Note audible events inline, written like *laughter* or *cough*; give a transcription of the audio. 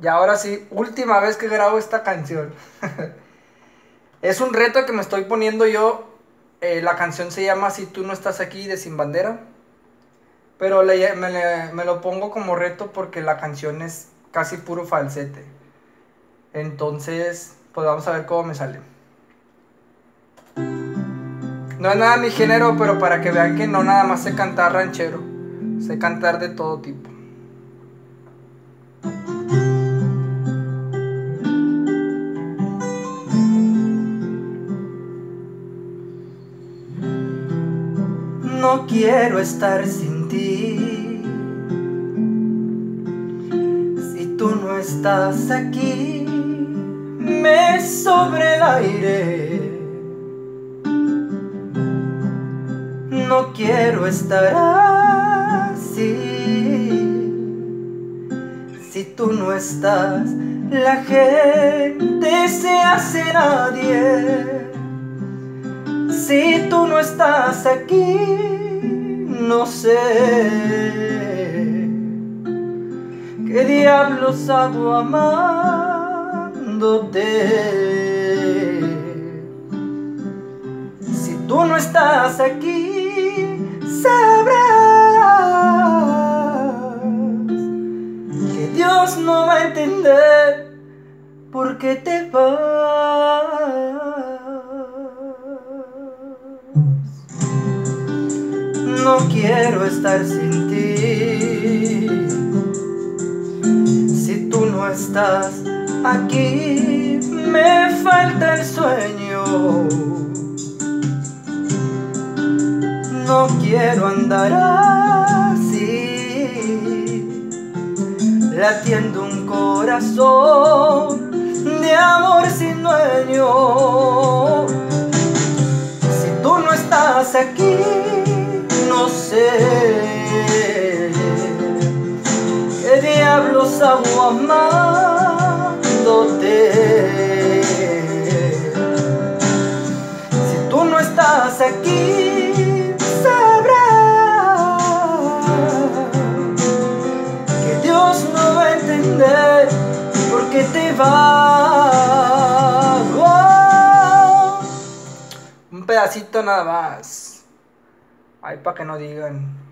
Y ahora sí, última vez que grabo esta canción. *laughs* es un reto que me estoy poniendo yo. Eh, la canción se llama Si tú no estás aquí de Sin Bandera. Pero le- me, me lo pongo como reto porque la canción es casi puro falsete. Entonces, pues vamos a ver cómo me sale. No es nada mi género, pero para que vean que no nada más sé cantar ranchero. Sé cantar de todo tipo. No quiero estar sin ti. Si tú no estás aquí, me sobre el aire. No quiero estar así. Si tú no estás, la gente se hace nadie. Si tú estás aquí, no sé qué diablos hago amándote. Si tú no estás aquí, sabrás que Dios no va a entender por qué te vas. No quiero estar sin ti. Si tú no estás aquí, me falta el sueño. No quiero andar así, latiendo un corazón de amor sin dueño. Aquí, no sé qué diablos hago amándote. Si tú no estás aquí, sabrás que Dios no va a entender por qué te vas. Pedacito nada más. Ay, para que no digan.